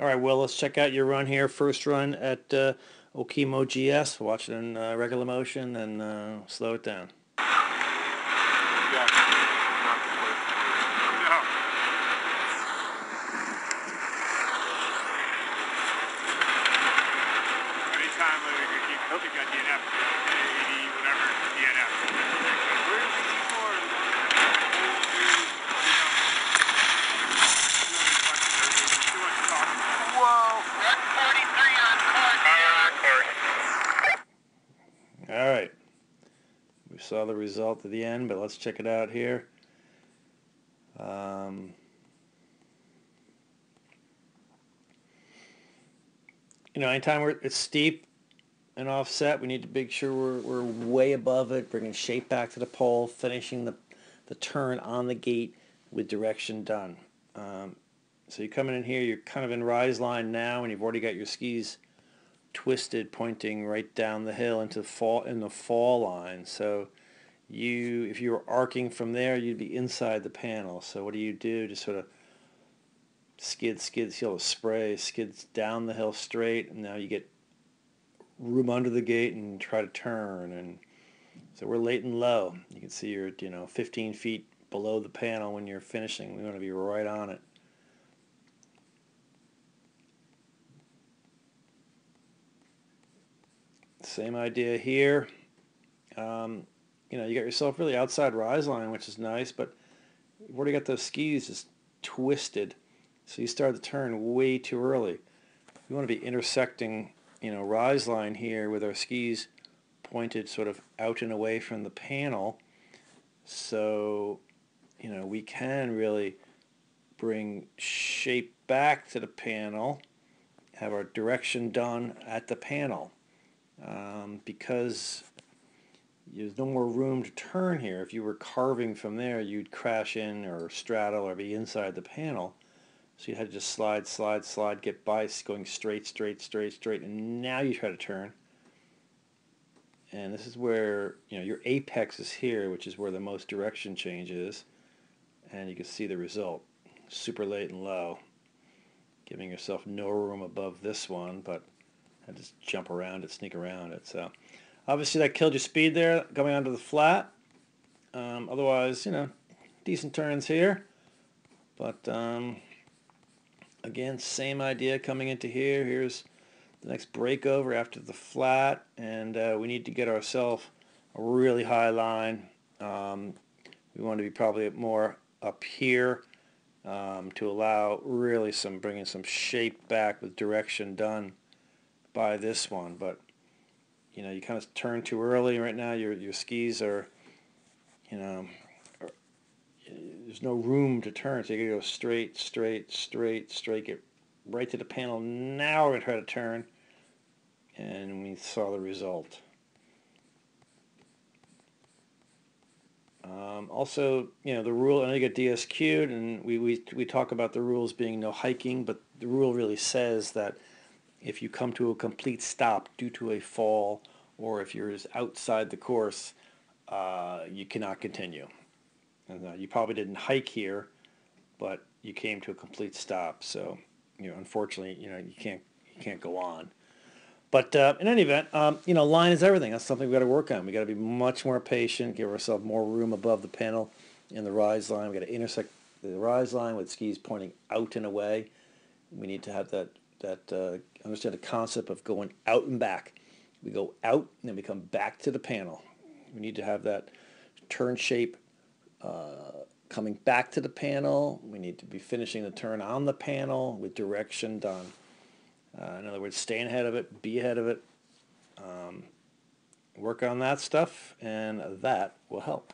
All right, Well, let's check out your run here. First run at uh, Okemo GS. Watch it in uh, regular motion and uh, slow it down. Anytime like, you hope you got DNF, 80, whatever, DNF. Where's the E4? Whoa. All right. We saw the result at the end, but let's check it out here. Um, you know, anytime we're, it's steep and offset, we need to make sure we're, we're way above it, bringing shape back to the pole, finishing the, the turn on the gate with direction done. Um, so you're coming in here, you're kind of in rise line now, and you've already got your skis twisted, pointing right down the hill into fall in the fall line. So you, if you were arcing from there, you'd be inside the panel. So what do you do? Just sort of skid, skid, seal of spray, skids down the hill straight, and now you get room under the gate and try to turn. And so we're late and low. You can see you're, you know, 15 feet below the panel when you're finishing. We want to be right on it. Same idea here. Um, you know, you got yourself really outside rise line, which is nice, but you've already got those skis just twisted. So you start the turn way too early. We want to be intersecting, you know, rise line here with our skis pointed sort of out and away from the panel. So, you know, we can really bring shape back to the panel, have our direction done at the panel um, because there's no more room to turn here. If you were carving from there, you'd crash in or straddle or be inside the panel. So you had to just slide, slide, slide, get by going straight, straight, straight, straight, and now you try to turn. And this is where, you know, your apex is here, which is where the most direction change is. And you can see the result. Super late and low. Giving yourself no room above this one, but I just jump around it, sneak around it. So obviously that killed your speed there going onto the flat. Um, otherwise, you know, decent turns here. But um, again, same idea coming into here. Here's the next breakover after the flat, and uh, we need to get ourselves a really high line. Um, we want to be probably more up here um, to allow really some bringing some shape back with direction done by this one, but you know, you kind of turn too early right now. Your your skis are, you know, there's no room to turn, so you gotta go straight, straight, straight, straight, get right to the panel. Now we're gonna try to turn, and we saw the result. Um, also, you know, the rule, I know you get DSQ'd, and we, we, we talk about the rules being no hiking, but the rule really says that if you come to a complete stop due to a fall or if you're outside the course, uh, you cannot continue. And uh, you probably didn't hike here, but you came to a complete stop. So, you know, unfortunately, you know, you can't you can't go on. But uh, in any event, um, you know, line is everything. That's something we've got to work on. We've got to be much more patient, give ourselves more room above the panel in the rise line. We've got to intersect the rise line with skis pointing out and away. We need to have that that uh, understand the concept of going out and back. We go out and then we come back to the panel. We need to have that turn shape uh, coming back to the panel. We need to be finishing the turn on the panel with direction done. Uh, in other words, staying ahead of it, be ahead of it, um, work on that stuff, and that will help.